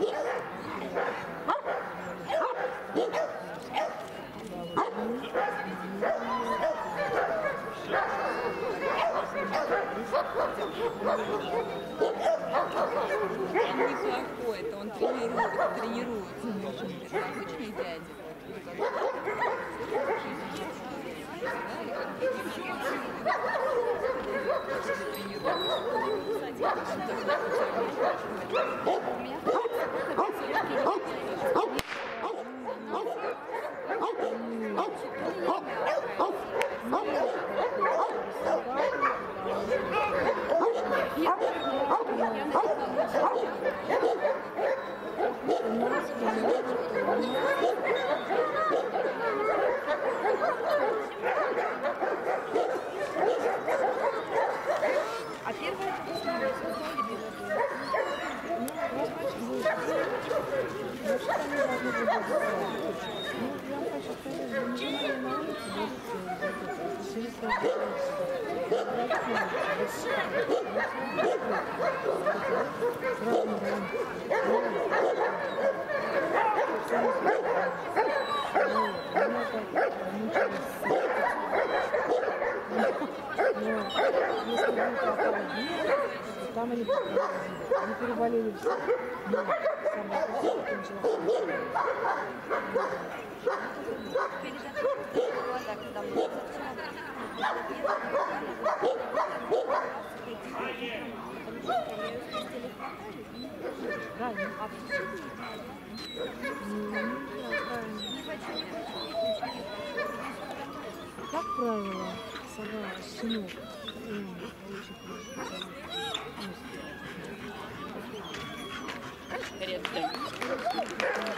Yeah. Неплохой, это он тренирует, тренируется. Это обычный дядя. А первое это посмотрели, какое любимое было? Там они, они переболели все. Как правило, щенок, м, очень хорошо.